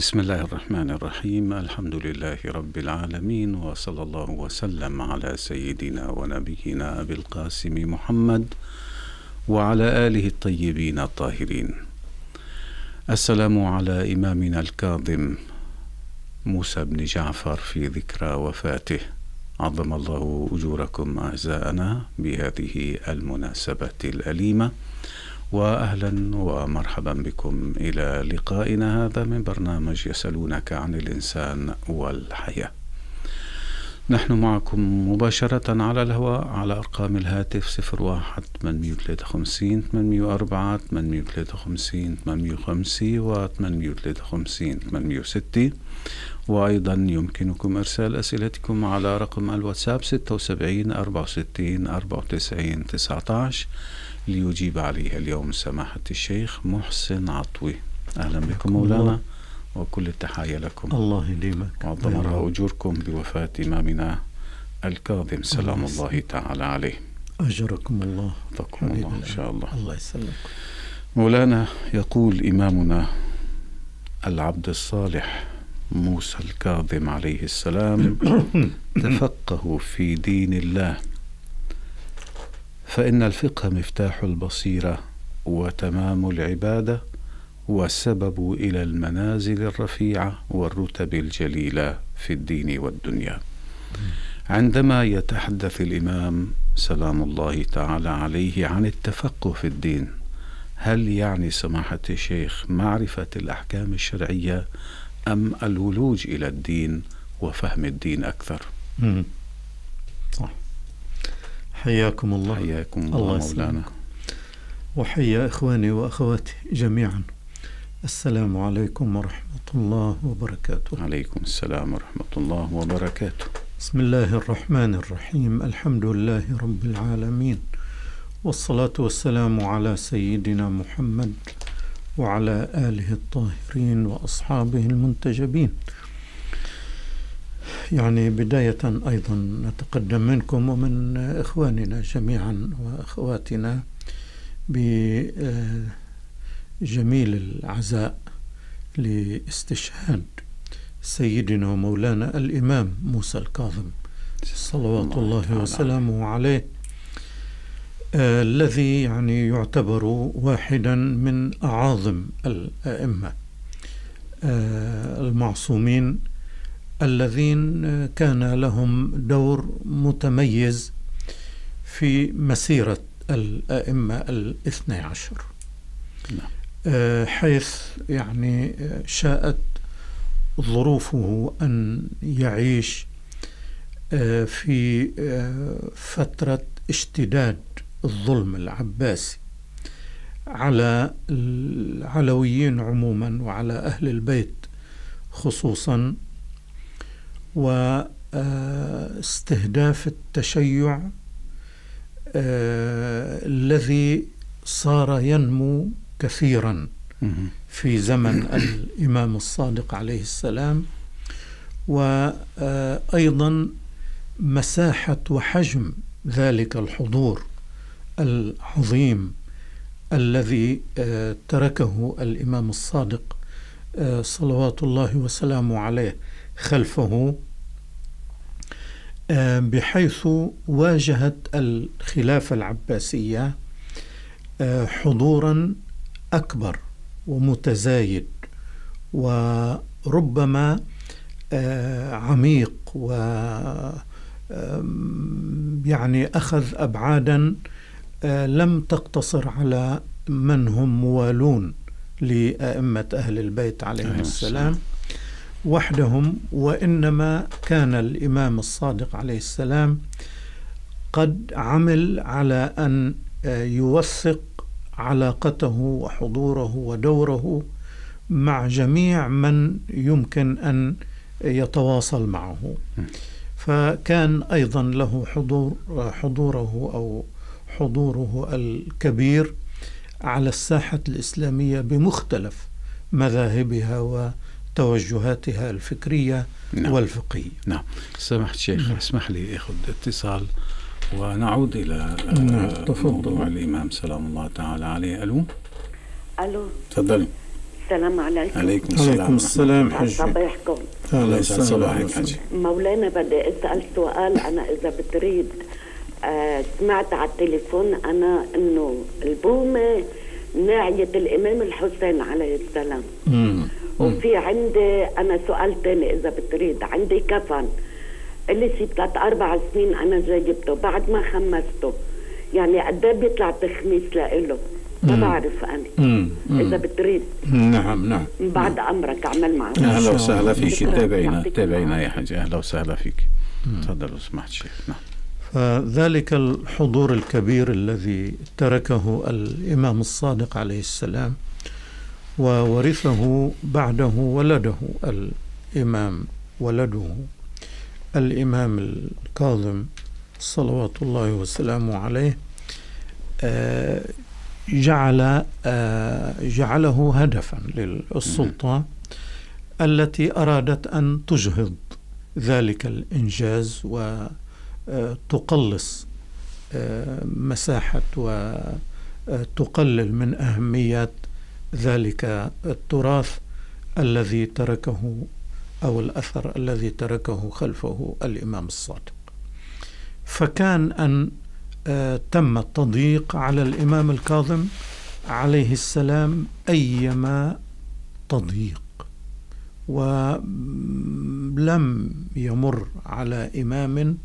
بسم الله الرحمن الرحيم الحمد لله رب العالمين وصلى الله وسلم على سيدنا ونبينا أبي القاسم محمد وعلى آله الطيبين الطاهرين السلام على إمامنا الكاظم موسى بن جعفر في ذكرى وفاته عظم الله أجوركم أعزائنا بهذه المناسبة الأليمة واهلا ومرحبا بكم. إلى لقائنا هذا من برنامج يسألونك عن الإنسان والحياة. نحن معكم مباشرة على الهواء على أرقام الهاتف 01 853 804 853 805 و 853 806 وأيضا يمكنكم إرسال أسئلتكم على رقم الواتساب 76 64 94 19 ليجيب عليها اليوم سماحة الشيخ محسن عطوي. أهلا بكم مولانا وكل التحايا لكم. الله يديمك وعظم أجوركم بوفاة إمامنا الكاظم. سلام الله تعالى عليه. أجركم الله. وفقكم الله إن شاء الله. الله يسلمك. مولانا يقول إمامنا العبد الصالح موسى الكاظم عليه السلام تفقهوا في دين الله. فإن الفقه مفتاح البصيرة وتمام العبادة والسبب إلى المنازل الرفيعة والرتب الجليلة في الدين والدنيا. عندما يتحدث الإمام سلام الله تعالى عليه عن التفقه في الدين هل يعني سماحة الشيخ معرفة الأحكام الشرعية أم الولوج إلى الدين وفهم الدين أكثر؟ صح حياكم الله. حياكم الله, الله مولانا. وحيا إخواني وأخواتي جميعا. السلام عليكم ورحمة الله وبركاته. عليكم السلام ورحمة الله وبركاته. بسم الله الرحمن الرحيم. الحمد لله رب العالمين. والصلاة والسلام على سيدنا محمد وعلى آله الطاهرين وأصحابه المنتجبين. يعني بداية أيضا نتقدم منكم ومن إخواننا جميعا وأخواتنا بجميل العزاء لاستشهاد سيدنا ومولانا الإمام موسى الكاظم صلوات الله وسلامه عليه الذي يعني يعتبر واحدا من أعاظم الأئمة المعصومين الذين كان لهم دور متميز في مسيرة الأئمة الاثني عشر نعم. آه، حيث يعني آه، شاءت ظروفه أن يعيش آه، في فترة اشتداد الظلم العباسي على العلويين عموما وعلى أهل البيت خصوصا واستهداف التشيع آه، الذي صار ينمو كثيرا. في زمن الإمام الصادق عليه السلام وأيضا مساحة وحجم ذلك الحضور العظيم الذي آه، تركه الإمام الصادق آه، صلوات الله وسلامه عليه خلفه بحيث واجهت الخلافة العباسية حضورا أكبر ومتزايد وربما عميق و يعني أخذ أبعادا لم تقتصر على من هم موالون لأئمة أهل البيت عليهم السلام. وحدهم وإنما كان الإمام الصادق عليه السلام قد عمل على أن آه، يوثق علاقته وحضوره ودوره مع جميع من يمكن أن يتواصل معه. فكان أيضا له حضور حضوره أو حضوره الكبير على الساحة الإسلامية بمختلف مذاهبها وتوجهاتها الفكرية نعم. والفقهية. نعم. سمحت شيخ اسمح لي أخذ اتصال ونعود إلى آه، نعم، تفضل. موضوع الإمام سلام الله تعالى عليه. ألو؟ ألو. تفضلي. السلام عليكم. عليكم السلام عليكم السلام حجي صباحكم. الله يسعد صباحك حجي مولانا بدي أسأل سؤال. أنا إذا بتريد آه سمعت على التليفون أنا إنه البومة ناعية الإمام الحسين عليه السلام. مم. وفي عندي أنا سؤال تاني إذا بتريد. عندي كفن. اللي شي ثلاث أربع سنين أنا جايبته بعد ما خمسته. يعني قد إيه بيطلع تخميس لإله؟ ما بعرف أنا. مم. مم. إذا بتريد. نعم نعم. بعد أمرك أعمل معه أهلا وسهلا فيك. تابعينا تابعينا. يا حجي أهلا وسهلا فيك. تفضل لو سمحت شيخ نعم. فذلك الحضور الكبير الذي تركه الإمام الصادق عليه السلام وورثه بعده ولده الإمام ولده الإمام الكاظم صلوات الله وسلامه عليه آه، جعل آه، جعله هدفا للسلطة التي أرادت أن تجهض ذلك الإنجاز وتقلص آه، مساحة وتقلل من أهمية ذلك التراث الذي تركه أو الأثر الذي تركه خلفه الإمام الصادق. فكان أن آه، تم التضييق على الإمام الكاظم عليه السلام أيما تضييق ولم يمر على إمام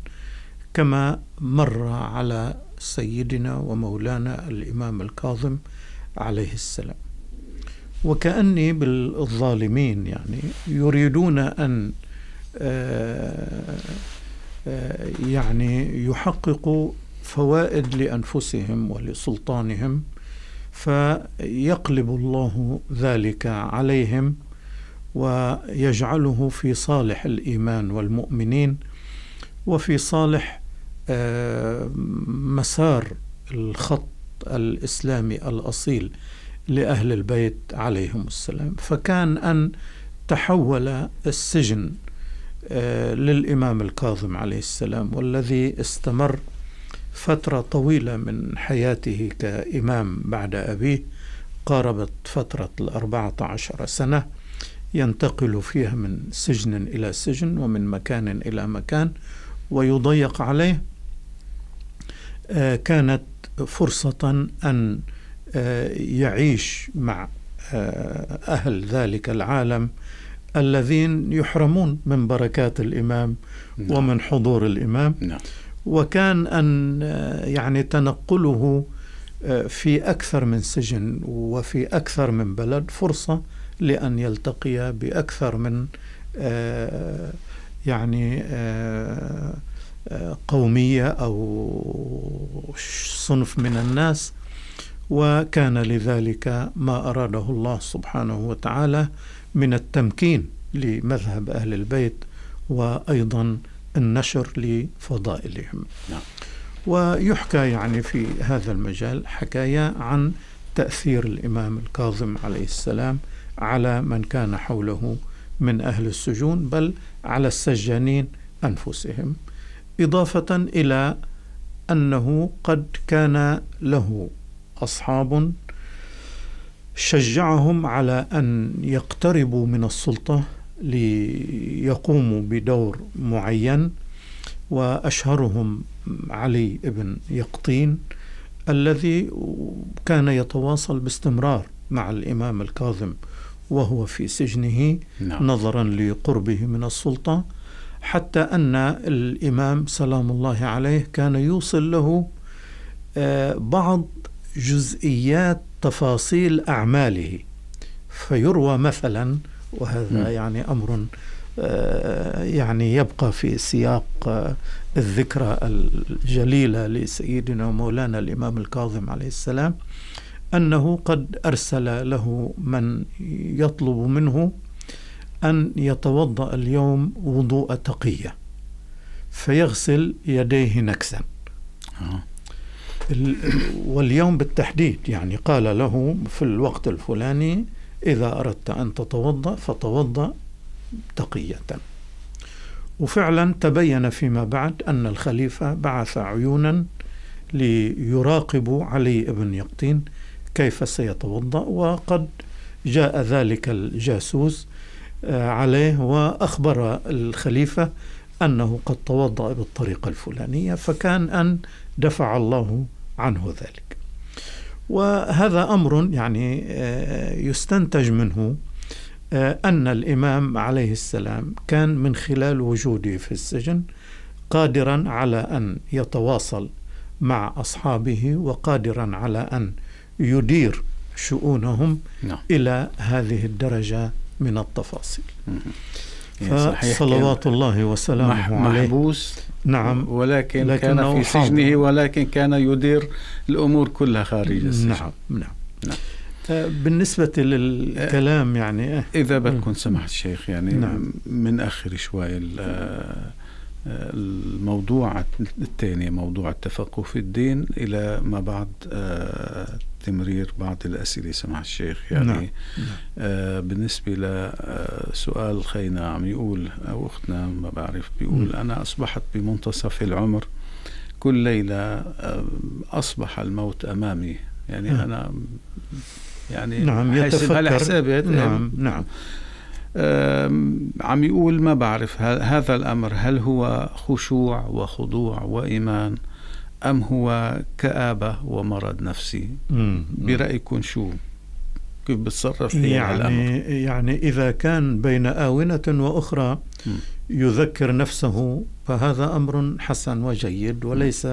كما مر على سيدنا ومولانا الإمام الكاظم عليه السلام. وكأني بالظالمين يعني يريدون أن آه، آه، يعني يحققوا فوائد لأنفسهم ولسلطانهم فيقلب الله ذلك عليهم ويجعله في صالح الإيمان والمؤمنين وفي صالح مسار الخط الإسلامي الأصيل لأهل البيت عليهم السلام. فكان أن تحول السجن آه، للإمام الكاظم عليه السلام والذي استمر فترة طويلة من حياته كإمام بعد أبيه. قاربت فترة الأربعة عشر سنة ينتقل فيها من سجن إلى سجن ومن مكان إلى مكان ويضيق عليه. كانت فرصة أن آه، يعيش مع آه، أهل ذلك العالم الذين يحرمون من بركات الإمام نعم. ومن حضور الإمام نعم وكان أن آه، يعني تنقله آه، في أكثر من سجن وفي أكثر من بلد فرصة لأن يلتقي بأكثر من آه، يعني آه، آه، قومية أو صنف من الناس وكان لذلك ما أراده الله سبحانه وتعالى من التمكين لمذهب أهل البيت وأيضا النشر لفضائلهم نعم. ويحكى يعني في هذا المجال حكاية عن تأثير الإمام الكاظم عليه السلام على من كان حوله من أهل السجون بل على السجانين أنفسهم إضافة إلى أنه قد كان له أصحاب شجعهم على أن يقتربوا من السلطة ليقوموا بدور معين وأشهرهم علي بن يقطين الذي كان يتواصل باستمرار مع الإمام الكاظم وهو في سجنه نعم. نظرا لقربه من السلطة. حتى أن الإمام سلام الله عليه كان يوصل له آه، بعض جزئيات تفاصيل أعماله فيروى مثلا وهذا. يعني أمر آه، يعني يبقى في سياق آه، الذكرى الجليلة لسيدنا ومولانا الإمام الكاظم عليه السلام أنه قد أرسل له من يطلب منه أن يتوضأ اليوم وضوء تقية فيغسل يديه نكسا آه. ال- واليوم بالتحديد يعني قال له في الوقت الفلاني إذا أردت أن تتوضأ فتوضأ تقية وفعلا تبين فيما بعد أن الخليفة بعث عيونا ليراقبوا علي بن يقطين كيف سيتوضأ وقد جاء ذلك الجاسوس عليه وأخبر الخليفة أنه قد توضأ بالطريقة الفلانية فكان أن دفع الله عنه ذلك وهذا أمر يعني آه، يستنتج منه آه، أن الإمام عليه السلام كان من خلال وجوده في السجن قادرا على أن يتواصل مع أصحابه وقادرا على أن يدير شؤونهم نعم. إلى هذه الدرجة من التفاصيل. فصلوات الله وسلامه عليه. محبوس نعم. ولكن كان في سجنه ولكن كان يدير الأمور كلها خارج السجن. نعم. نعم, نعم. بالنسبة للكلام يعني آه، إذا بدكم سمحت الشيخ يعني نعم. من أخر شوي الموضوع الثاني موضوع التفقه في الدين إلى ما بعد تمرير بعض الأسئلة سمع الشيخ يعني نعم. آه بالنسبة لسؤال خينا عم يقول أو أختنا ما بعرف بيقول نعم. أنا أصبحت بمنتصف العمر كل ليلة آه أصبح الموت أمامي يعني نعم. أنا يعني نعم يتفكر حسابي نعم نعم عم يقول ما بعرف هذا الأمر هل هو خشوع وخضوع وإيمان أم هو كآبة ومرض نفسي؟ برأيكم شو؟ كيف بتصرف يعني الأمر؟ يعني إذا كان بين آونة وأخرى يذكر نفسه فهذا أمر حسن وجيد وليس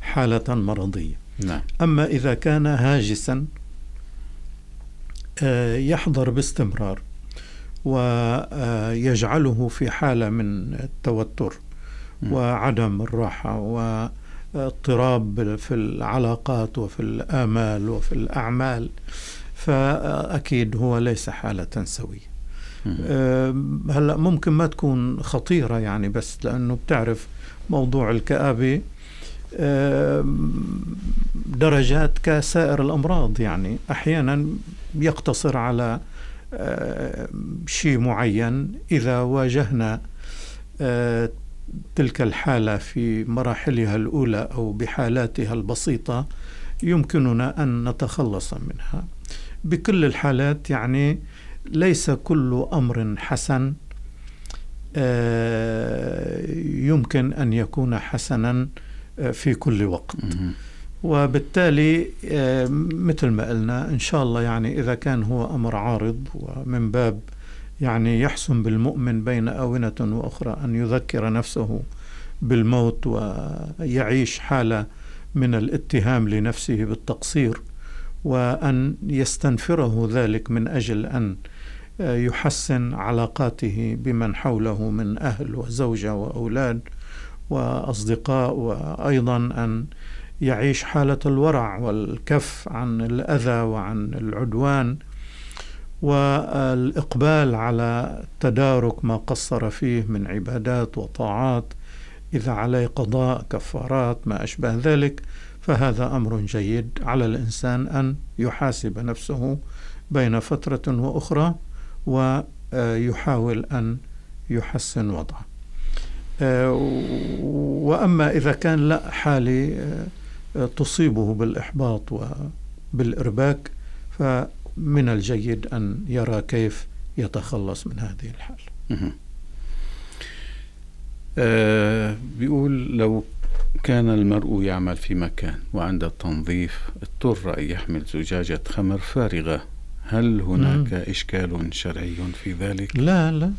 حالة مرضية. نعم. أما إذا كان هاجسا آه، يحضر باستمرار ويجعله في حالة من التوتر وعدم الراحة واضطراب في العلاقات وفي الآمال وفي الأعمال فأكيد هو ليس حالة سوية. هلأ ممكن ما تكون خطيرة يعني بس لأنه بتعرف موضوع الكآبة درجات كسائر الأمراض يعني. أحيانا يقتصر على شيء معين. إذا واجهنا آه، تلك الحالة في مراحلها الأولى أو بحالاتها البسيطة يمكننا أن نتخلص منها. بكل الحالات يعني ليس كل أمر حسن آه، يمكن أن يكون حسنا آه، في كل وقت. وبالتالي آه، مثل ما قلنا إن شاء الله يعني إذا كان هو أمر عارض ومن باب يعني يحسن بالمؤمن بين آونة وأخرى أن يذكر نفسه بالموت ويعيش حالة من الاتهام لنفسه بالتقصير وأن يستنفره ذلك من أجل أن يحسن علاقاته بمن حوله من أهل وزوجة وأولاد وأصدقاء وأيضا أن يعيش حالة الورع والكف عن الأذى وعن العدوان والإقبال على تدارك ما قصر فيه من عبادات وطاعات إذا عليه قضاء كفارات ما أشبه ذلك فهذا أمر جيد على الإنسان أن يحاسب نفسه بين فترة وأخرى ويحاول أن يحسن وضعه. وأما إذا كان لا حالي تصيبه بالإحباط وبالإرباك فمن الجيد أن يرى كيف يتخلص من هذه الحالة أه بيقول لو كان المرء يعمل في مكان وعند التنظيف اضطر أن يحمل زجاجة خمر فارغة هل هناك مم. إشكال شرعي في ذلك؟ لا لا.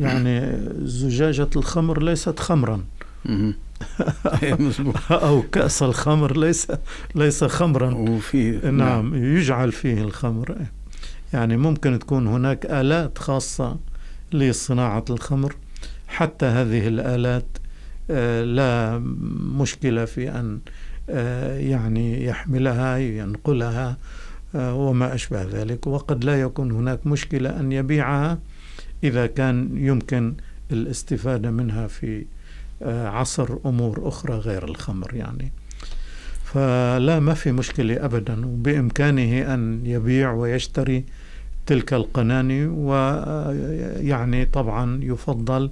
يعني زجاجة الخمر ليست خمرا. إيه، أو كأس الخمر ليس ليس خمرا. وفي نعم, نعم. يجعل فيه الخمر. يعني ممكن تكون هناك آلات خاصة لصناعة الخمر. حتى هذه الآلات آه، لا مشكلة في أن آه، يعني يحملها ينقلها آه، وما أشبه ذلك. وقد لا يكون هناك مشكلة أن يبيعها إذا كان يمكن الاستفادة منها في عصر أمور أخرى غير الخمر يعني. فلا ما في مشكلة أبدا وبإمكانه أن يبيع ويشتري تلك القناني ويعني طبعا يفضل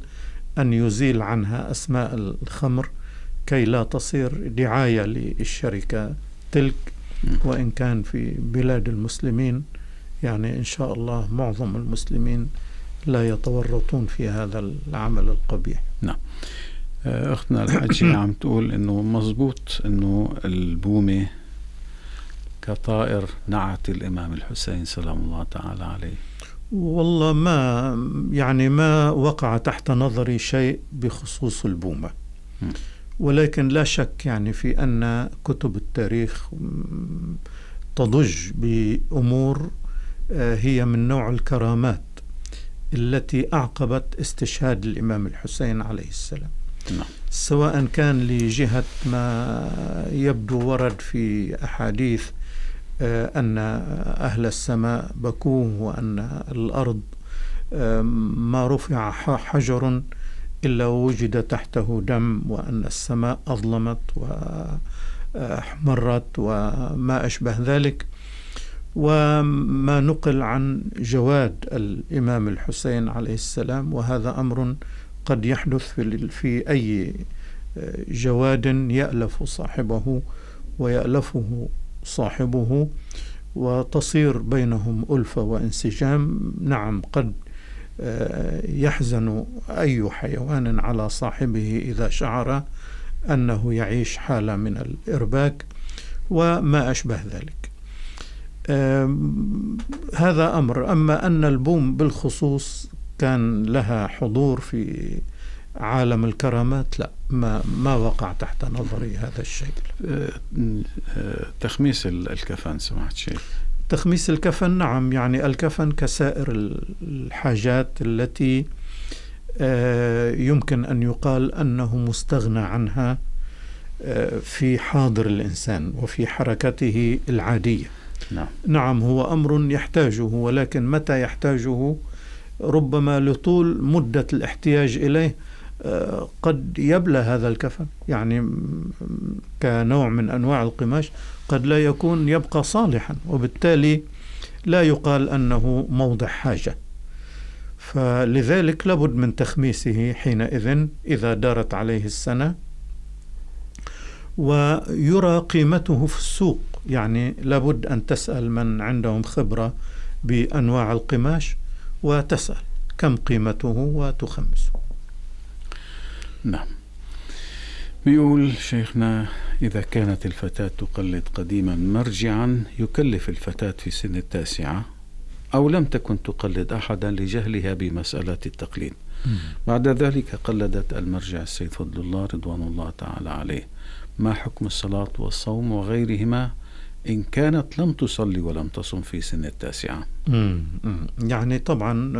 أن يزيل عنها أسماء الخمر كي لا تصير دعاية للشركة تلك وإن كان في بلاد المسلمين. يعني إن شاء الله معظم المسلمين لا يتورطون في هذا العمل القبيح. نعم. آه، أختنا الحجي عم تقول إنه مزبوط إنه البومة كطائر نعت الإمام الحسين سلام الله تعالى عليه. والله ما يعني ما وقع تحت نظري شيء بخصوص البومة. ولكن لا شك يعني في أن كتب التاريخ تضج بأمور آه، هي من نوع الكرامات التي أعقبت استشهاد الإمام الحسين عليه السلام. نعم. سواء كان لجهة ما يبدو ورد في أحاديث آه، أن أهل السماء بكوه وأن الأرض آه، ما رفع حجر إلا وجد تحته دم وأن السماء أظلمت وأحمرت وما أشبه ذلك وما نقل عن جواد الإمام الحسين عليه السلام وهذا أمر قد يحدث في أي جواد يألف صاحبه ويألفه صاحبه وتصير بينهم ألفة وانسجام. نعم قد يحزن أي حيوان على صاحبه إذا شعر أنه يعيش حالة من الإرباك وما أشبه ذلك. هذا أمر. أما أن البوم بالخصوص كان لها حضور في عالم الكرامات لا ما ما وقع تحت نظري هذا الشيء. تخميس الكفن سمعت شيء تخميس الكفن نعم يعني الكفن كسائر الحاجات التي أه، يمكن أن يقال أنه مستغنى عنها في حاضر الإنسان وفي حركته العادية. نعم. نعم هو أمر يحتاجه ولكن متى يحتاجه؟ ربما لطول مدة الاحتياج إليه آه، قد يبلى هذا الكفن. يعني كنوع من أنواع القماش قد لا يكون يبقى صالحا وبالتالي لا يقال أنه موضع حاجة. فلذلك لابد من تخميسه حينئذ إذا دارت عليه السنة ويرى قيمته في السوق. يعني لابد أن تسأل من عندهم خبرة بأنواع القماش وتسأل كم قيمته وتخمسه نعم. بيقول شيخنا إذا كانت الفتاة تقلد قديما مرجعا يكلف الفتاة في سن التاسعة أو لم تكن تقلد أحدا لجهلها بمسألة التقليد. بعد ذلك قلدت المرجع السيد فضل الله رضوان الله تعالى عليه. ما حكم الصلاة والصوم وغيرهما؟ إن كانت لم تصلي ولم تصم في سن التاسعة. يعني طبعا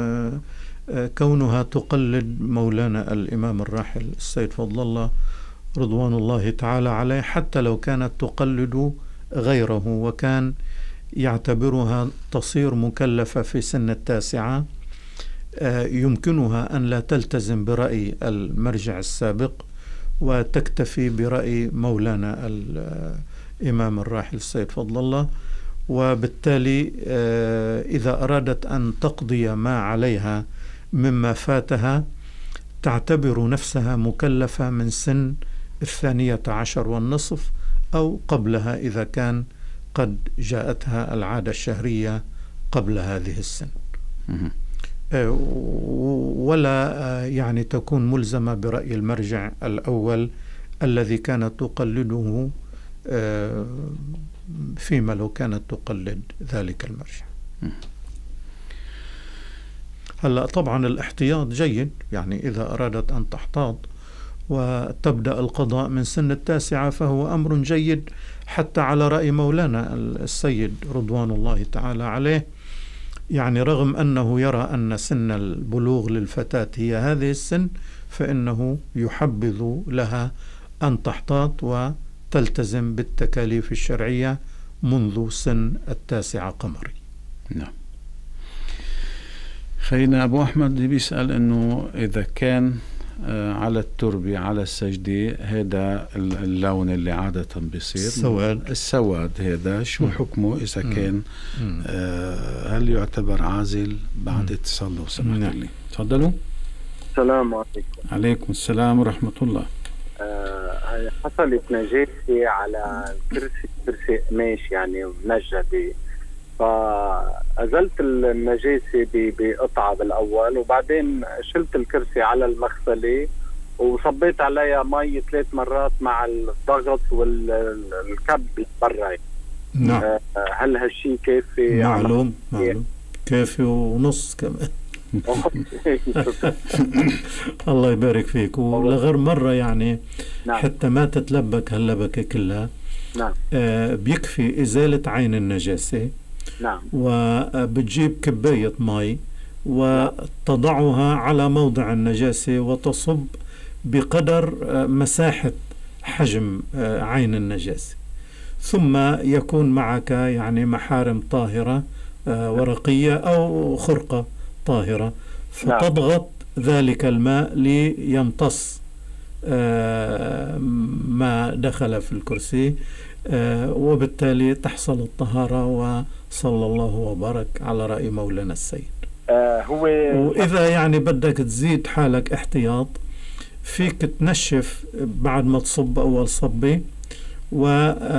آه، كونها تقلد مولانا الإمام الراحل السيد فضل الله رضوان الله تعالى عليه حتى لو كانت تقلد غيره وكان يعتبرها تصير مكلفة في سن التاسعة آه، يمكنها أن لا تلتزم برأي المرجع السابق وتكتفي برأي مولانا الإمام الراحل السيد فضل الله. وبالتالي آه، إذا أرادت أن تقضي ما عليها مما فاتها تعتبر نفسها مكلفة من سن الثانية عشر والنصف أو قبلها إذا كان قد جاءتها العادة الشهرية قبل هذه السن. آه، ولا آه، يعني تكون ملزمة برأي المرجع الأول الذي كانت تقلده فيما لو كانت تقلد ذلك المرجع. هلا طبعا الاحتياط جيد يعني إذا أرادت أن تحتاط وتبدأ القضاء من سن التاسعة فهو أمر جيد حتى على رأي مولانا السيد رضوان الله تعالى عليه. يعني رغم أنه يرى أن سن البلوغ للفتاة هي هذه السن فإنه يحبذ لها أن تحتاط وتلتزم بالتكاليف الشرعية منذ سن التاسعه قمري. نعم. خينا أبو أحمد بيسأل إنه إذا كان آه، على التربة على السجدة هذا اللون اللي عادة بيصير. السواد. السواد هذا شو حكمه إذا كان؟ آه هل يعتبر عازل بعد اتصال لو سمحت نعم. لي. تفضلوا. السلام عليكم. عليكم السلام ورحمة الله. حصلت نجاسة على كرسي كرسي قماش يعني منجدة فأزلت النجاسة بقطعة بالأول وبعدين شلت الكرسي على المغسلة وصبيت عليها مي ثلاث مرات مع الضغط والكب برا. نعم. آه، هل هالشيء كافي؟ معلوم معلوم. كافي ونص كمان. الله يبارك فيك. ولغير مرة يعني نعم. حتى ما تتلبك هاللبكة كلها. نعم. آه، بيكفي إزالة عين النجاسة. نعم. وبتجيب كباية مي وتضعها على موضع النجاسة وتصب بقدر آه، مساحة حجم آه، عين النجاسة. ثم يكون معك يعني محارم طاهرة آه، ورقية أو خرقة. طاهرة نعم. فتضغط ذلك الماء ليمتص آه، ما دخل في الكرسي آه، وبالتالي تحصل الطهارة وصلى الله وبارك على رأي مولانا السيد آه هو وإذا يعني بدك تزيد حالك احتياط فيك تنشف بعد ما تصب أول صبة وتلقي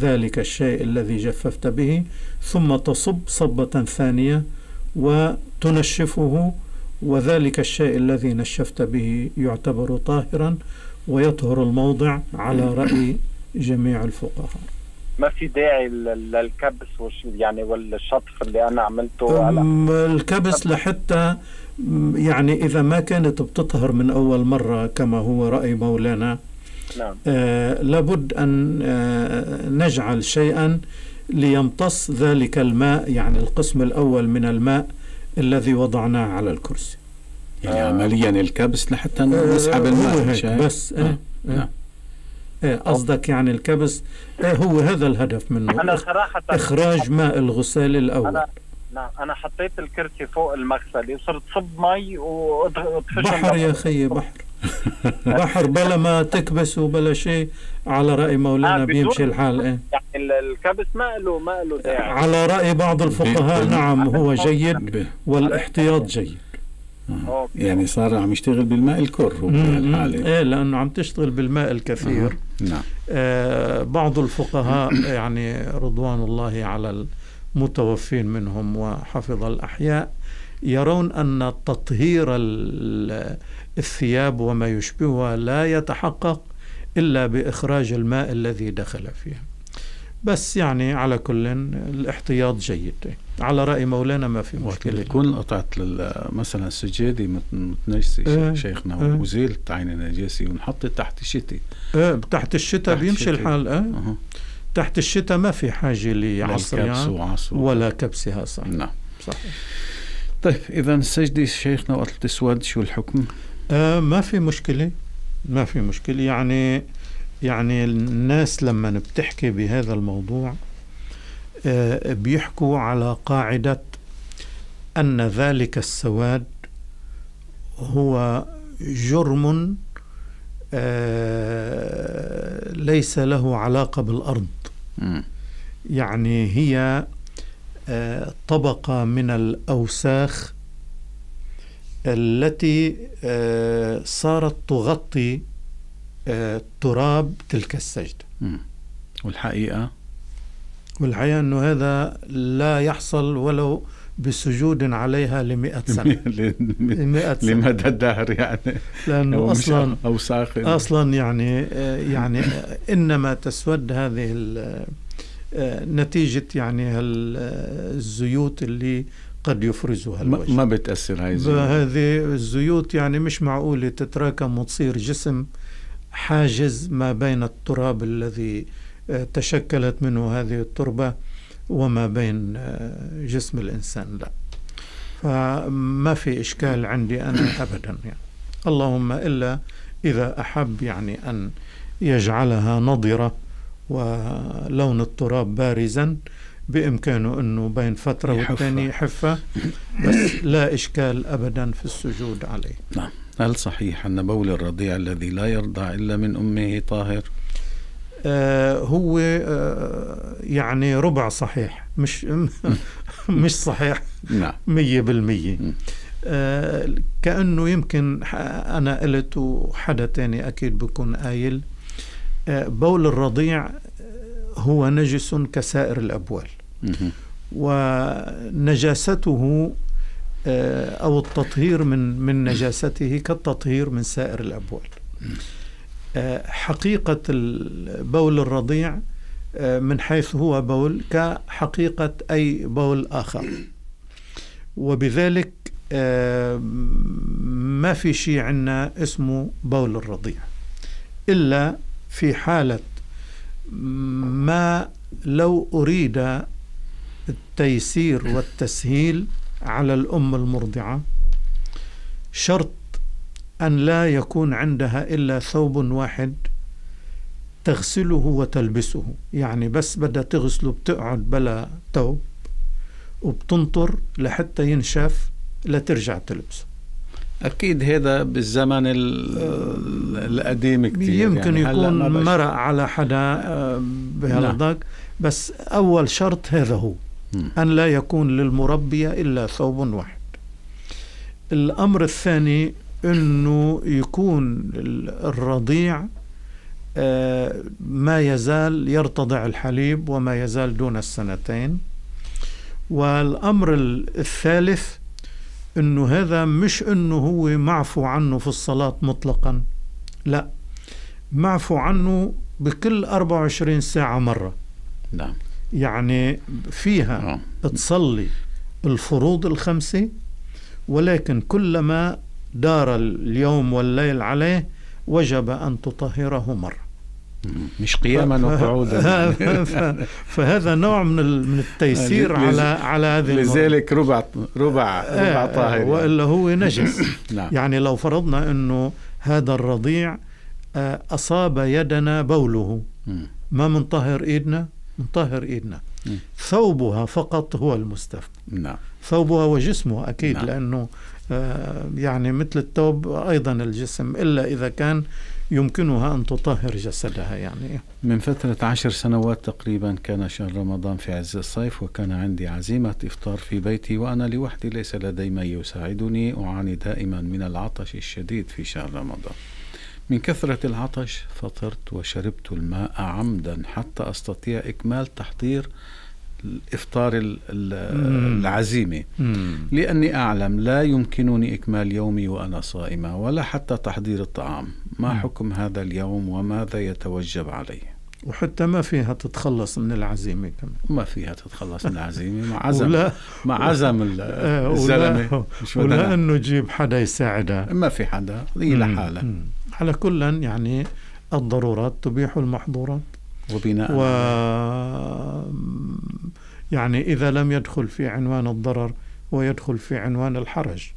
ذلك الشيء الذي جففت به ثم تصب صبة ثانية وتنشفه وذلك الشيء الذي نشفت به يعتبر طاهرا ويطهر الموضع على رأي جميع الفقهاء. ما في داعي لل- للكبس يعني والشطف اللي أنا عملته على الكبس لحتى يعني إذا ما كانت بتطهر من أول مرة كما هو رأي مولانا نعم. آه لابد أن آه نجعل شيئا ليمتص ذلك الماء يعني القسم الأول من الماء الذي وضعناه على الكرسي يعني آه. عمليا الكبس لحتى آه، نسحب هو الماء؟ بس آه. آه. آه. نعم. آه، قصدك يعني الكبس آه هو هذا الهدف منه أنا إخ- صراحة إخراج ماء الغسال الأول أنا نعم أنا حطيت الكرسي فوق المغسله صرت صب مي واطفشهم بحر يا خيي بحر بحر بلا ما تكبس وبلا شيء. على رأي مولانا آه، بيمشي الحال إيه؟ يعني ال- الكبس ما له ما له داعي. على رأي بعض الفقهاء نعم هو جيد ب- والاحتياط جيد. آه. أوكي. يعني صار عم يشتغل بالماء الكر إيه لأنه عم تشتغل بالماء الكثير. نعم. آه بعض الفقهاء يعني رضوان الله على المتوفين منهم وحفظ الأحياء يرون أن تطهير ال- الثياب وما يشبهها لا يتحقق إلا بإخراج الماء الذي دخل فيها. بس يعني على كل الاحتياط جيد. على رأي مولانا ما في مشكلة. يكون قطعت مثلا السجادة مت- متنجسة إيه. شيخنا إيه. وزيلت عين النجاسة ونحطت تحت الشتاء. آه تحت الشتاء بيمشي. الحال آه أها. تحت الشتاء ما في حاجة لعصرها وعصر. ولا كبسها صح. نعم. صحيح. طيب إذا السجدة شيخنا وقت تسود شو الحكم؟ آه ما في مشكلة. ما في مشكلة. يعني يعني الناس لما بتحكي بهذا الموضوع آه بيحكوا على قاعدة أن ذلك السواد هو جرم آه ليس له علاقة بالأرض. مم. يعني هي آه، طبقة من الأوساخ التي آه، صارت تغطي آه، تراب تلك السجدة. والحقيقة؟ والحقيقة أنه هذا لا يحصل ولو بسجود عليها لمئة سنة. لمئة سنة. لمدى الدهر يعني؟ لأنه أصلا أوساخ. أصلا يعني آه، يعني إنما تسود هذه نتيجة يعني الزيوت اللي قد يفرزها الوجه. ما بتأثر هاي الزيوت. هذه الزيوت يعني مش معقولة تتراكم وتصير جسم حاجز ما بين التراب الذي آه، تشكلت منه هذه التربة وما بين آه، جسم الإنسان لا. فما في إشكال عندي أنا ابدا يعني. اللهم إلا إذا أحب يعني أن يجعلها نضرة ولون التراب بارزا بإمكانه إنه بين فترة يحفها. والثانيه يحفها بس لا إشكال ابدا في السجود عليه نعم هل صحيح أن بول الرضيع الذي لا يرضع إلا من أمه طاهر؟ آه هو آه يعني ربع صحيح مش مش صحيح نعم مية بالمية. آه كأنه يمكن أنا قلت وحدا تاني أكيد بكون قايل آه بول الرضيع هو نجس كسائر الأبوال. ونجاسته آه، أو التطهير من من نجاسته كالتطهير من سائر الأبوال. آه، حقيقة بول الرضيع آه، من حيث هو بول كحقيقة أي بول آخر. وبذلك ما في شيء عندنا اسمه بول الرضيع. إلا في حالة ما لو أريد التيسير والتسهيل على الأم المرضعة. شرط أن لا يكون عندها إلا ثوب واحد تغسله وتلبسه. يعني بس بدها تغسله بتقعد بلا ثوب وبتنطر لحتى ينشف لترجع تلبسه. أكيد هذا بالزمن ال- القديم كثير يمكن يعني يكون مرق على حدا آه، بهالضاق بس أول شرط هذا هو. أن لا يكون للمربية إلا ثوب واحد. الأمر الثاني أنه يكون ال- الرضيع آه، ما يزال يرتضع الحليب وما يزال دون السنتين. والأمر ال- الثالث أنه هذا مش أنه هو معفو عنه في الصلاة مطلقا. لا معفو عنه بكل 24 ساعة مرة. نعم. يعني فيها آه. تصلي الفروض الخمسة ولكن كلما دار اليوم والليل عليه وجب أن تطهره مرة. مش قياما وقعودا فهذا نوع من من التيسير على على هذه. لذلك ربع ربع آه، ربع آه، طاهر يعني. وإلا هو نجس نعم يعني لو فرضنا إنه هذا الرضيع أصاب يدنا بوله. ما منطهر إيدنا منطهر إيدنا. ثوبها فقط هو المستثنى نعم. ثوبها وجسمه أكيد نعم. لأنه آه، يعني مثل الثوب أيضا الجسم إلا إذا كان يمكنها أن تطهر جسدها يعني. من فترة عشر سنوات تقريبا كان شهر رمضان في عز الصيف وكان عندي عزيمة إفطار في بيتي وأنا لوحدي ليس لدي من يساعدني أعاني دائما من العطش الشديد في شهر رمضان. من كثرة العطش فطرت وشربت الماء عمدا حتى أستطيع إكمال تحضير مم. العزيمة لأني أعلم لا يمكنني إكمال يومي وأنا صائمة ولا حتى تحضير الطعام ما. حكم هذا اليوم وماذا يتوجب علي وحتى ما فيها تتخلص من العزيمة كمان ما فيها تتخلص من العزيمة مع عزم ولا مع عزم آه، الزلمة ولا, ولا إنه جيب حدا يساعدها ما في حدا هي. لحالها. على كل يعني الضرورات تبيح المحظورات وبناء و يعني إذا لم يدخل في عنوان الضرر ويدخل في عنوان الحرج.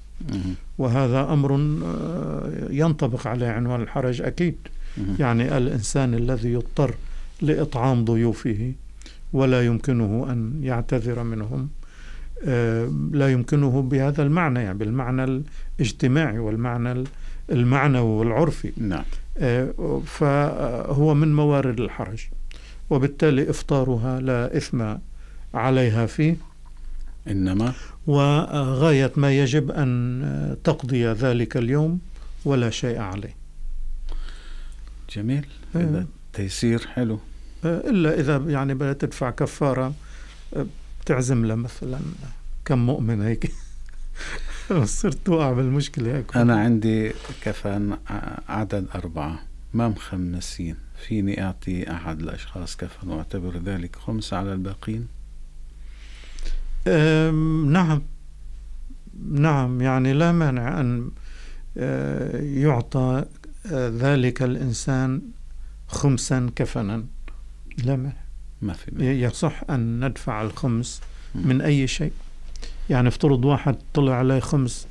وهذا أمر آه، ينطبق على عنوان الحرج أكيد. يعني الإنسان الذي يضطر لإطعام ضيوفه ولا يمكنه أن يعتذر منهم. آه، لا يمكنه بهذا المعنى يعني بالمعنى الاجتماعي والمعنى المعنوي والعرفي. نعم. آه، فهو من موارد الحرج وبالتالي إفطارها لا إثم عليها فيه. إنما؟ وغاية ما يجب أن تقضي ذلك اليوم ولا شيء عليه. جميل. آه. تيسير حلو. إلا إذا يعني بدها تدفع كفارة بتعزم لها مثلا كم مؤمن هيك. صرت توقع بالمشكلة هيك. أنا عندي كفن ع- عدد أربعة ما مخمسين فيني أعطي أحد الأشخاص كفن وأعتبر ذلك خمس على الباقين؟ نعم. نعم يعني لا مانع أن آه، يعطى آه، ذلك الإنسان خمسا كفنا. لا مانع ما في مانع. يصح أن ندفع الخمس من أي شيء. يعني افترض واحد طلع عليه خمس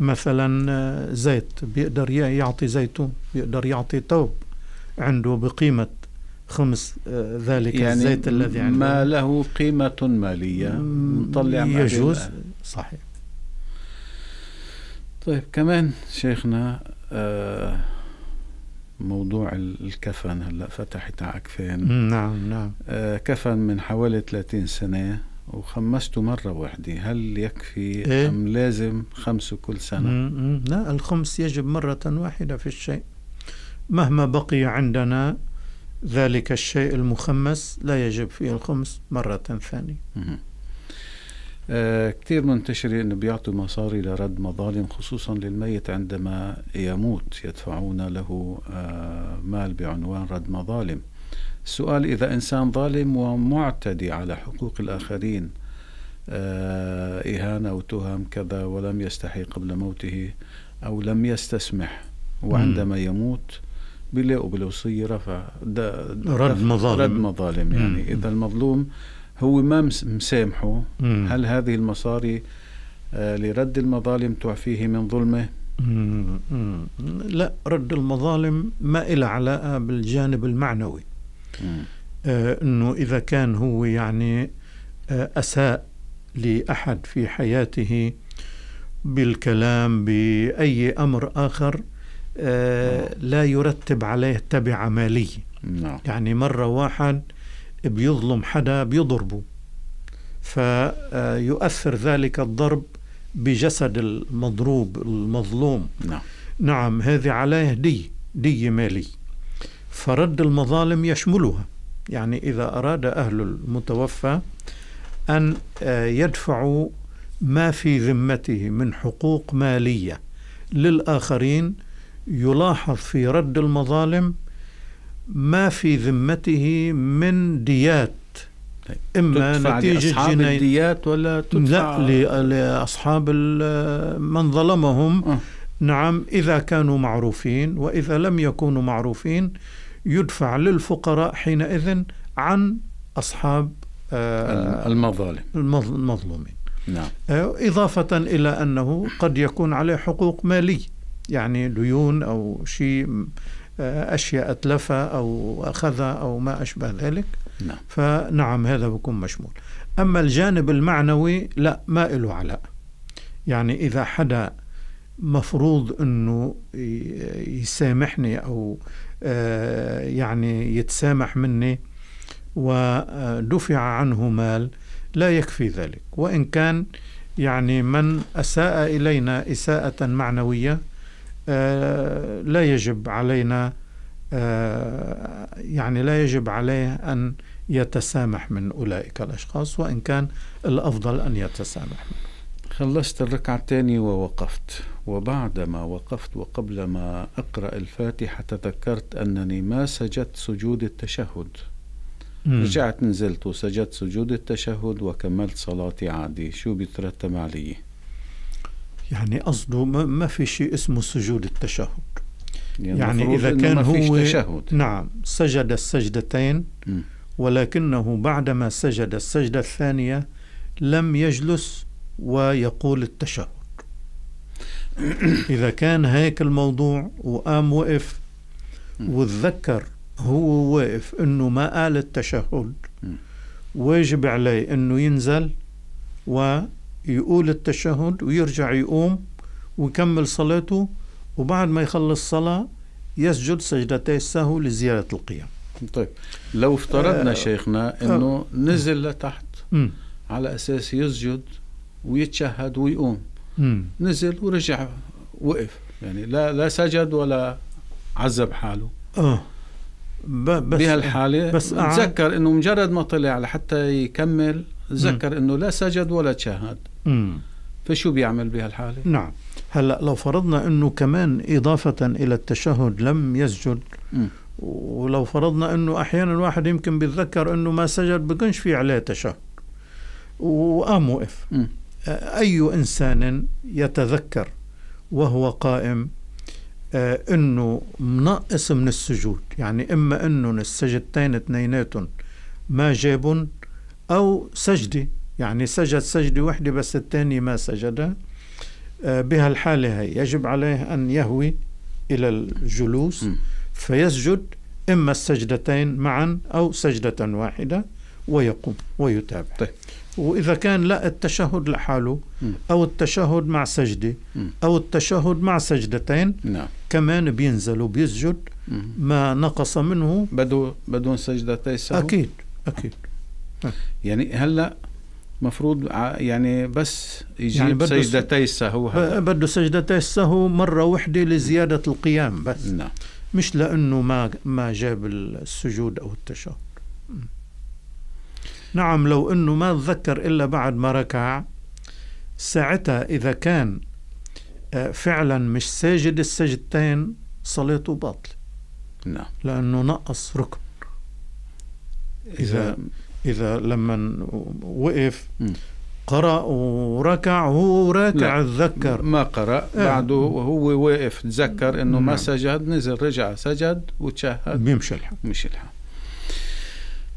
مثلا آه، زيت بيقدر يعطي زيتون بيقدر يعطي توب عنده بقيمة خمس آه، ذلك يعني الزيت الذي عنده. ما له قيمة مالية؟ نطلع ما يجوز. صحيح. طيب كمان شيخنا آه موضوع ال- الكفن هلا فتحت على أكفين نعم نعم آه كفن من حوالي 30 سنة وخمسته مرة واحدة هل يكفي إيه؟ أم لازم خمسه كل سنة مم، مم. لا الخمس يجب مرة واحدة في الشيء مهما بقي عندنا ذلك الشيء المخمس لا يجب فيه الخمس مرة ثانية مهم. آه كثير منتشر إنه بيعطوا مصاري لرد مظالم خصوصا للميت عندما يموت يدفعون له آه مال بعنوان رد مظالم السؤال إذا إنسان ظالم ومعتدي على حقوق الآخرين آه إهانة أو تهم كذا ولم يستحي قبل موته أو لم يستسمح وعندما يموت بيلاقوا بالوصية رفع رد مظالم. رد مظالم يعني. إذا المظلوم هو ما مس- مسامحه مم. هل هذه المصاري آه، لرد المظالم تعفيه من ظلمه؟ مم. مم. لا رد المظالم ما إلى علاقة بالجانب المعنوي. آه، إنه إذا كان هو يعني آه، أساء لأحد في حياته بالكلام بأي أمر آخر آه، لا يرتب عليه تبعة مالية نعم يعني مرة واحد بيظلم حدا بيضربه. فيؤثر ذلك الضرب بجسد المضروب المظلوم. نعم. نعم هذه عليه دي دي مالي. فرد المظالم يشملها. يعني إذا أراد أهل المتوفى أن آه، يدفعوا ما في ذمته من حقوق مالية للآخرين يلاحظ في رد المظالم ما في ذمته من ديات. إما تدفع نتيجة لأصحاب جناية الديات ولا تدفع لا ل- لأصحاب ال- من ظلمهم آه. نعم إذا كانوا معروفين وإذا لم يكونوا معروفين يدفع للفقراء حينئذ عن أصحاب آه، المظالم المظ- المظلومين نعم آه، إضافة إلى أنه قد يكون عليه حقوق مالية يعني ديون أو شيء آه، أشياء أتلفها أو أخذها أو ما أشبه ذلك. نعم. فنعم هذا بيكون مشمول. أما الجانب المعنوي لا ما له علاقة يعني إذا حدا مفروض أنه يسامحني أو آه، يعني يتسامح مني ودفع عنه مال لا يكفي ذلك. وإن كان يعني من أساء إلينا إساءة معنوية لا يجب علينا آه، يعني لا يجب عليه أن يتسامح من أولئك الأشخاص وإن كان الأفضل أن يتسامح خلصت الركعة الثانية ووقفت. وبعدما وقفت وقبل ما أقرأ الفاتحة تذكرت أنني ما سجدت سجود التشهد. مم. رجعت نزلت وسجدت سجود التشهد وكملت صلاتي عادي. شو بيترتب علي؟ يعني قصده ما ما في شيء اسمه سجود التشهد يعني المفروض إذا كان هو تشهد نعم سجد السجدتين مم. ولكنه بعدما سجد السجدة الثانية لم يجلس ويقول التشهد إذا كان هيك الموضوع وقام وقف وتذكر هو واقف إنه ما قال التشهد. واجب عليه إنه ينزل ويقول التشهد ويرجع يقوم ويكمل صلاته وبعد ما يخلص صلاة يسجد سجدتي السهو لزيادة القيام. طيب لو افترضنا آه، شيخنا إنه نزل لتحت مم. على أساس يسجد ويتشهد ويقوم. مم. نزل ورجع وقف. يعني لا لا سجد ولا عذب حاله. آه. بس بهالحالة بس تذكر إنه مجرد ما طلع لحتى يكمل تذكر إنه لا سجد ولا تشهد. مم. فشو بيعمل بهالحالة؟ نعم هلا لو فرضنا إنه كمان إضافة إلى التشهد لم يسجد مم. ولو فرضنا إنه أحيانا واحد يمكن بيتذكر إنه ما سجد بكونش في عليه تشهد وقام وقف. أي إنسان يتذكر وهو قائم آه، إنه منقص من السجود يعني إما إنه السجدتين اثنيناتهم ما جابن أو سجدة يعني سجد سجدة وحدة بس الثاني ما سجدها آه، بهالحاله هي يجب عليه أن يهوي إلى الجلوس مم. فيسجد إما السجدتين معا أو سجدة واحدة ويقوم ويتابع طيب. وإذا كان لا التشهد لحاله. أو التشهد مع سجدة مم. أو التشهد مع سجدتين نعم كمان بينزل وبيسجد. ما نقص منه بدو بدون سجدتي السهو أكيد أكيد يعني هلأ مفروض يعني بس يجيب يعني بده سجدتي السهو بده سجدتي السهو مرة وحدة لزيادة القيام بس. نعم. مش لأنه ما ما جاب السجود أو التشهد. نعم لو أنه ما تذكر إلا بعد ما ركع ساعتها إذا كان آه، فعلا مش ساجد السجدتين صلاته باطلة. نعم. لأنه نقص ركن. إذا إذا لما وقف. قرأ وركع وهو راكع. تذكر ما قرأ إيه. بعده وهو واقف تذكر إنه ما نعم. سجد نزل رجع سجد وتشهد بيمشي الحال مش الحال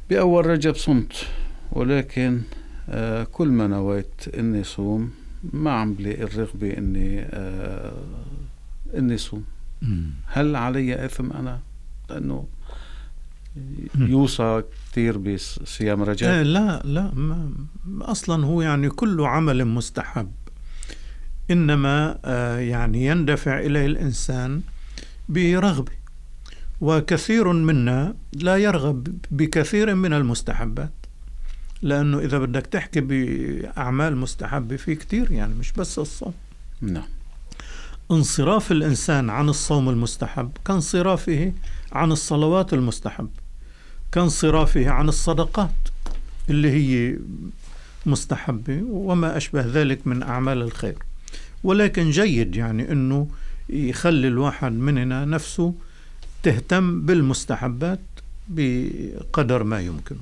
بأول رجب صمت ولكن آه كل ما نويت إني صوم ما عم بلاقي الرغبة إني آه إني صوم هل علي إثم أنا لأنه يوصى كثير بصيام إيه رجب لا لا ما أصلا هو يعني كل عمل مستحب. إنما آه، يعني يندفع إليه الإنسان برغبة. وكثير منا لا يرغب بكثير من المستحبات. لأنه إذا بدك تحكي بأعمال مستحبة في كثير يعني مش بس الصوم. نعم. انصراف الإنسان عن الصوم المستحب كانصرافه عن الصلوات المستحب. كانصرافه عن الصدقات اللي هي مستحبة وما أشبه ذلك من أعمال الخير. ولكن جيد يعني إنه يخلي الواحد مننا نفسه تهتم بالمستحبات بقدر ما يمكنه.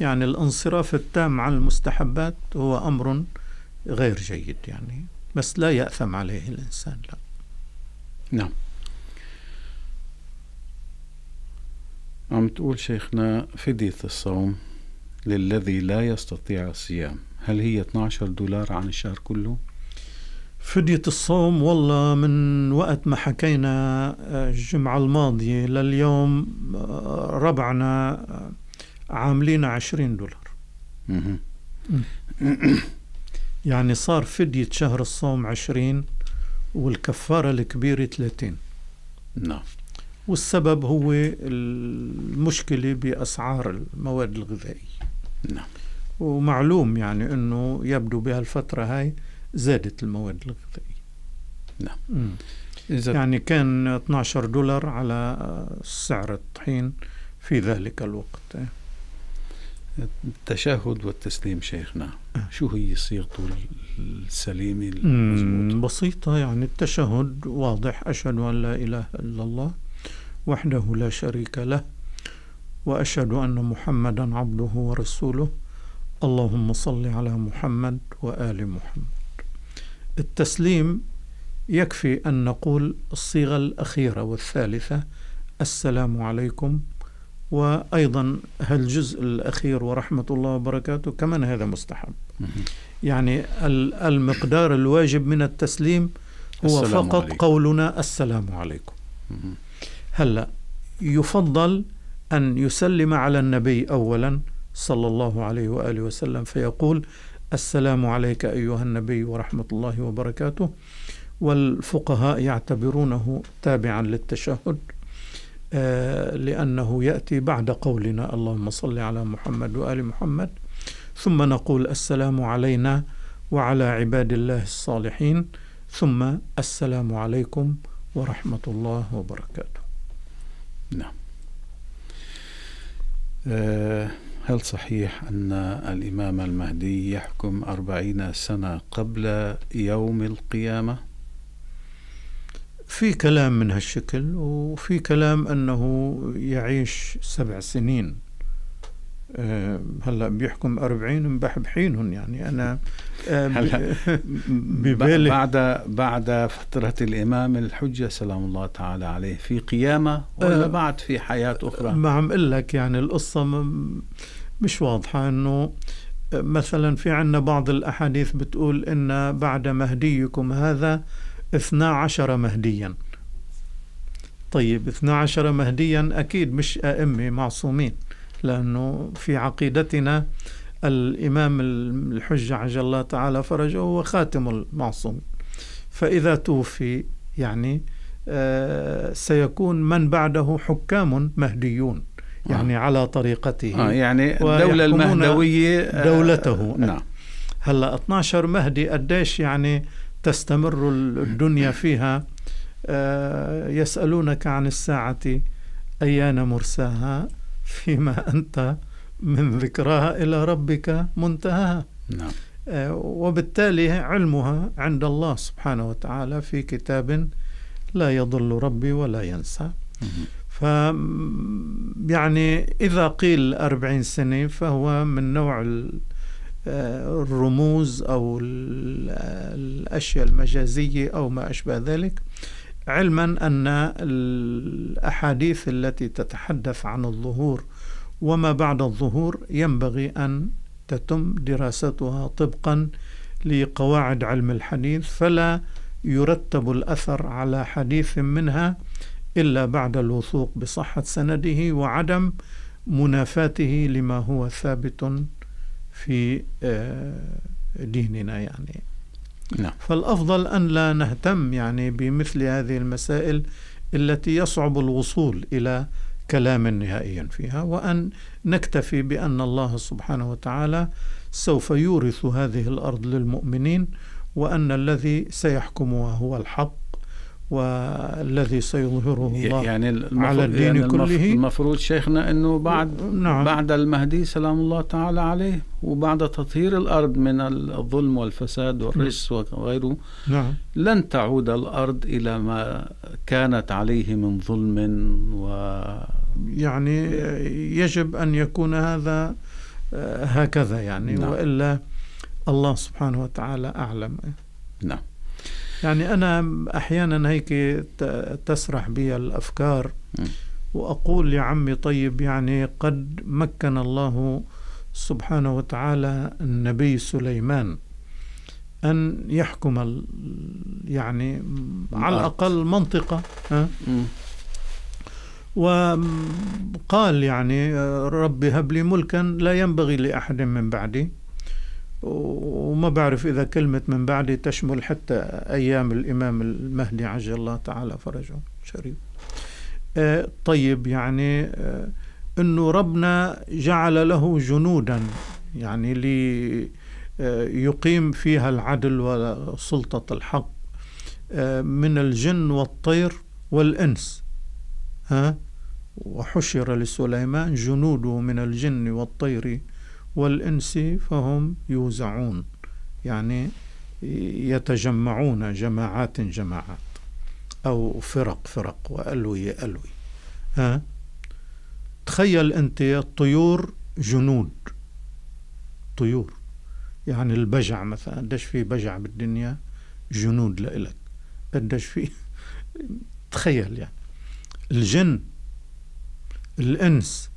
يعني الانصراف التام عن المستحبات هو أمر غير جيد يعني بس لا يأثم عليه الإنسان لا. نعم. عم تقول شيخنا فدية الصوم للذي لا يستطيع الصيام هل هي 12 دولار عن الشهر كله؟ فدية الصوم والله من وقت ما حكينا آه، الجمعة الماضية لليوم آه، ربعنا آه، عاملين عشرين دولار. يعني صار فدية شهر الصوم عشرين والكفارة الكبيرة ثلاثين نعم والسبب هو المشكلة بأسعار المواد الغذائية. نعم. ومعلوم يعني أنه يبدو بهالفترة هاي زادت المواد الغذائية. نعم. إذا يعني كان 12 دولار على سعر الطحين في ذلك الوقت التشهد والتسليم شيخنا شو هي صيغته السليمة؟ بسيطة يعني التشهد واضح أشهد أن لا إله إلا الله. وحده لا شريك له وأشهد أن محمدا عبده ورسوله اللهم صل على محمد وآل محمد التسليم يكفي أن نقول الصيغة الأخيرة والثالثة السلام عليكم وأيضا هالجزء الأخير ورحمة الله وبركاته كمان هذا مستحب. يعني ال- المقدار الواجب من التسليم هو فقط عليكم. قولنا السلام عليكم. هلا يفضل أن يسلم على النبي أولا صلى الله عليه وآله وسلم فيقول السلام عليك أيها النبي ورحمة الله وبركاته. والفقهاء يعتبرونه تابعا للتشهد آه، لأنه يأتي بعد قولنا اللهم صل على محمد وآل محمد. ثم نقول السلام علينا وعلى عباد الله الصالحين. ثم السلام عليكم ورحمة الله وبركاته. نعم آه، هل صحيح أن الإمام المهدي يحكم أربعين سنة قبل يوم القيامة؟ في كلام من هالشكل وفي كلام أنه يعيش سبع سنين هلا بيحكم أربعين مبحبحينهم يعني. أنا آه، هلا ببالي- بعد بعد فترة الإمام الحجة سلام الله تعالى عليه في قيامة ولا آه، بعد في حياة أخرى؟ ما عم أقول لك يعني القصة م- مش واضحة إنه مثلا في عنا بعض الأحاديث بتقول إن بعد مهديكم هذا اثنا عشر مهديا. طيب اثنا عشر مهديا أكيد مش أئمة معصومين. لأنه في عقيدتنا الإمام الحجة عجل الله تعالى فرجه هو خاتم المعصوم. فإذا توفي يعني آه، سيكون من بعده حكام مهديون يعني على طريقته. آه يعني الدولة المهدوية آه، دولته. نعم. هلا 12 مهدي قديش يعني تستمر الدنيا فيها؟ آه، يسألونك عن الساعة أيان مرساها؟ فيما أنت من ذكراها إلى ربك منتهاها. نعم. آه، وبالتالي علمها عند الله سبحانه وتعالى في كتاب لا يضل ربي ولا ينسى. ف يعني إذا قيل أربعين سنة فهو من نوع آه، الرموز أو الأشياء المجازية أو ما أشبه ذلك. علما أن الأحاديث التي تتحدث عن الظهور وما بعد الظهور ينبغي أن تتم دراستها طبقا لقواعد علم الحديث فلا يرتب الأثر على حديث منها إلا بعد الوثوق بصحة سنده وعدم منافاته لما هو ثابت في آه، ديننا يعني. نعم. فالأفضل أن لا نهتم يعني بمثل هذه المسائل التي يصعب الوصول إلى كلام نهائي فيها وأن نكتفي بأن الله سبحانه وتعالى سوف يورث هذه الأرض للمؤمنين وأن الذي سيحكمها هو الحق والذي سيظهره الله يعني على الدين يعني كله. المفروض شيخنا إنه بعد نعم. بعد المهدي سلام الله تعالى عليه وبعد تطهير الأرض من الظلم والفساد والرجس نعم. وغيره نعم. لن تعود الأرض إلى ما كانت عليه من ظلم و يعني يجب أن يكون هذا آه، هكذا يعني نعم. وإلا الله سبحانه وتعالى أعلم. نعم. يعني أنا أحيانا هيك تسرح بي الأفكار وأقول يا عمي طيب يعني قد مكن الله سبحانه وتعالى النبي سليمان أن يحكم يعني على الأقل منطقة ها؟ وقال يعني ربي هب لي ملكا لا ينبغي لأحد من بعدي. وما بعرف إذا كلمة من بعد تشمل حتى أيام الإمام المهدي عجل الله تعالى فرجه شريف. آه طيب يعني آه أنه ربنا جعل له جنودا يعني لي آه يقيم فيها العدل وسلطة الحق من الجن والطير والإنس ها؟ وحشر لسليمان جنوده من الجن والطير والإنس فهم يوزعون يعني يتجمعون جماعات جماعات أو فرق فرق وألوية ألوي. ها؟ تخيل أنت الطيور جنود. طيور يعني البجع مثلا قديش في بجع بالدنيا جنود لإلك؟ قديش في؟ تخيل يعني. الجن الإنس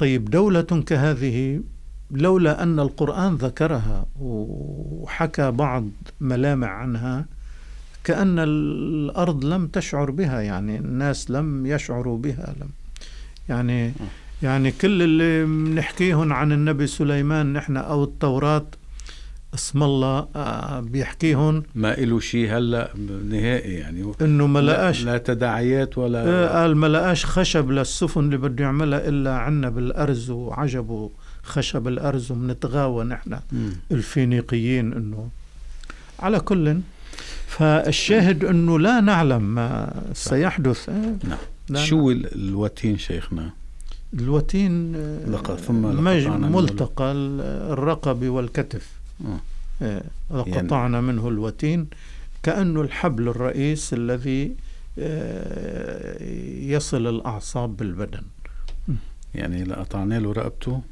طيب دولة كهذه لولا أن القرآن ذكرها وحكى بعض ملامع عنها كأن الأرض لم تشعر بها يعني الناس لم يشعروا بها لم يعني يعني كل اللي بنحكيهم عن النبي سليمان نحن أو التوراة اسم الله آه، بيحكيهم ما له شيء هلا نهائي يعني. إنه ما لقاش لا تداعيات ولا آه، قال ما لقاش خشب للسفن اللي بده يعملها إلا عنا بالأرز وعجبه خشب الأرز وبنتغاوى نحن الفينيقيين إنه. على كل. فالشاهد إنه لا نعلم ما سيحدث آه، نعم. شو الوتين شيخنا؟ الوتين ثم ملتقى الرقبه والكتف. آه. قطعنا يعني منه الوتين كأنه الحبل الرئيس الذي آه، يصل الأعصاب بالبدن. يعني لقطعنا له رقبته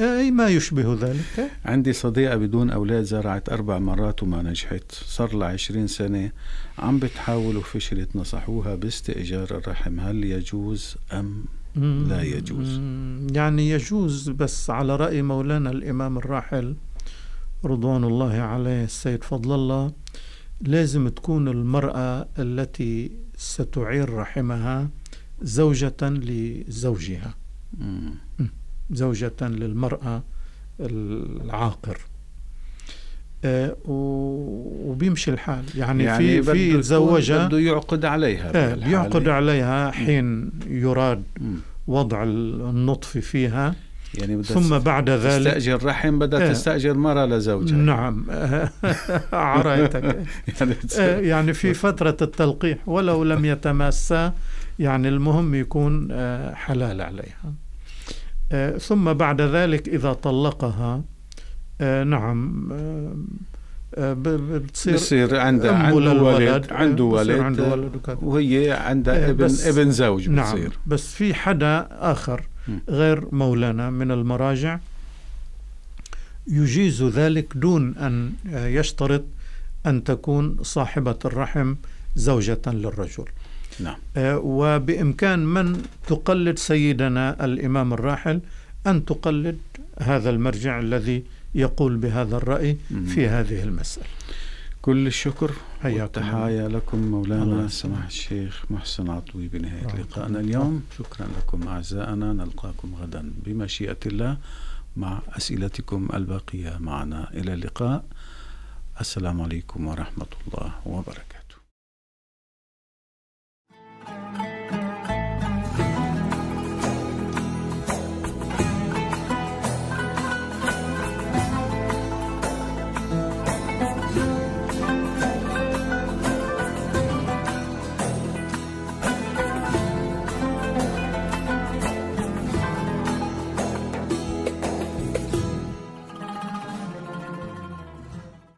أي ما يشبه ذلك. عندي صديقة بدون أولاد زرعت أربع مرات وما نجحت. صار لها عشرين سنة. عم بتحاول وفشلت نصحوها باستئجار الرحم. هل يجوز أم لا يجوز؟ يعني يجوز بس على رأي مولانا الإمام الراحل رضوان الله عليه. السيد فضل الله لازم تكون المرأة التي ستعير رحمها زوجة لزوجها. زوجة للمرأة العاقر. آه وبيمشي الحال. يعني, يعني في في زوجة بده يعقد عليها آه يعقد عليها حين يراد وضع النطف فيها. يعني ثم بعد ذلك تستأجر رحم بدها آه. تستأجر مرة لزوجها. نعم. عريتك. يعني آه، يعني في فترة التلقيح ولو لم يتماسا يعني المهم يكون آه، حلال عليها. آه، ثم بعد ذلك إذا طلقها آه، نعم بتصير بصير عنده أم عنده ولد عنده ولد عنده ولد. وهي عندها ابن ابن زوج نعم. بتصير. بس في حدا آخر. م. غير مولانا من المراجع. يجيز ذلك دون أن يشترط أن تكون صاحبة الرحم زوجة للرجل. نعم. آه، وبإمكان من تقلد سيدنا الإمام الراحل أن تقلد هذا المرجع الذي يقول بهذا الرأي. في هذه المسألة. كل الشكر والتحايا لكم مولانا يسلمك. سماح الشيخ محسن عطوي بنهاية لقائنا. اليوم. شكرا لكم أعزائنا. نلقاكم غدا بمشيئة الله مع أسئلتكم الباقية معنا. إلى اللقاء. السلام عليكم ورحمة الله وبركاته.